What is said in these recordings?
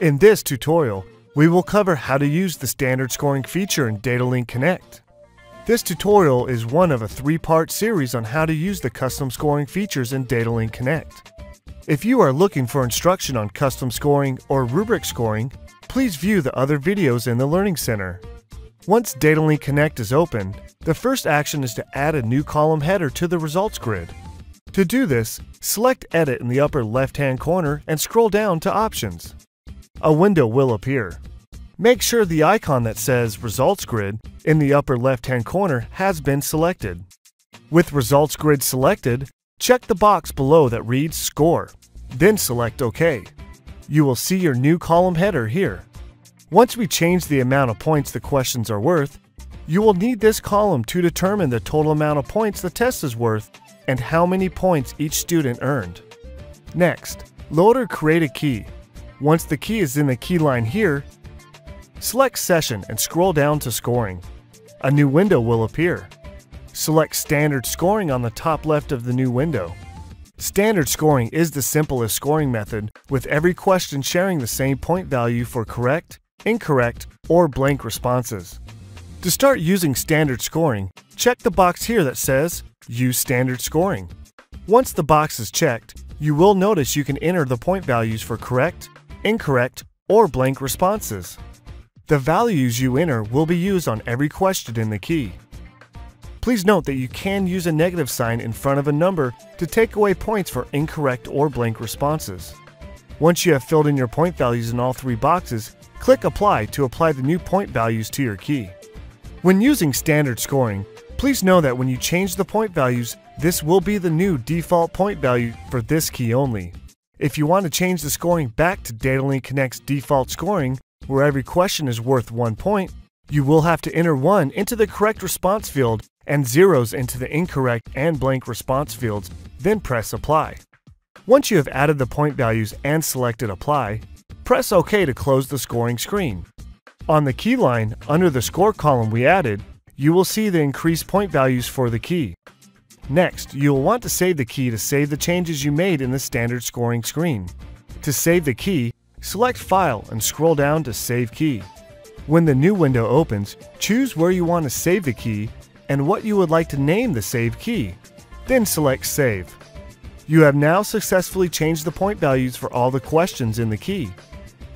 In this tutorial, we will cover how to use the standard scoring feature in DataLink Connect. This tutorial is one of a three-part series on how to use the custom scoring features in DataLink Connect. If you are looking for instruction on custom scoring or rubric scoring, please view the other videos in the Learning Center. Once DataLink Connect is open, the first action is to add a new column header to the results grid. To do this, select Edit in the upper left-hand corner and scroll down to Options. A window will appear. Make sure the icon that says Results Grid in the upper left-hand corner has been selected. With Results Grid selected, check the box below that reads Score, then select OK. You will see your new column header here. Once we change the amount of points the questions are worth, you will need this column to determine the total amount of points the test is worth and how many points each student earned. Next, load or create a key. Once the key is in the key line here, select Session and scroll down to Scoring. A new window will appear. Select Standard Scoring on the top left of the new window. Standard scoring is the simplest scoring method, with every question sharing the same point value for correct, incorrect, or blank responses. To start using standard scoring, check the box here that says Use Standard Scoring. Once the box is checked, you will notice you can enter the point values for correct, incorrect, or blank responses. The values you enter will be used on every question in the key. Please note that you can use a negative sign in front of a number to take away points for incorrect or blank responses. Once you have filled in your point values in all three boxes, click Apply to apply the new point values to your key. When using standard scoring, please know that when you change the point values, this will be the new default point value for this key only. If you want to change the scoring back to DataLink Connect's default scoring, where every question is worth one point, you will have to enter 1 into the correct response field and zeros into the incorrect and blank response fields, then press Apply. Once you have added the point values and selected Apply, press OK to close the scoring screen. On the key line, under the score column we added, you will see the increased point values for the key. Next, you will want to save the key to save the changes you made in the standard scoring screen. To save the key, select File and scroll down to Save Key. When the new window opens, choose where you want to save the key and what you would like to name the save key. Then select Save. You have now successfully changed the point values for all the questions in the key.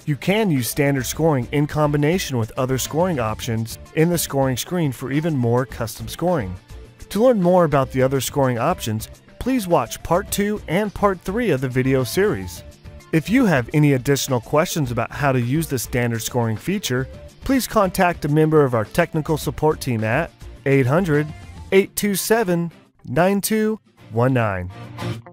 You can use standard scoring in combination with other scoring options in the scoring screen for even more custom scoring. To learn more about the other scoring options, please watch Part 2 and Part 3 of the video series. If you have any additional questions about how to use the standard scoring feature, please contact a member of our technical support team at 800 827 9219.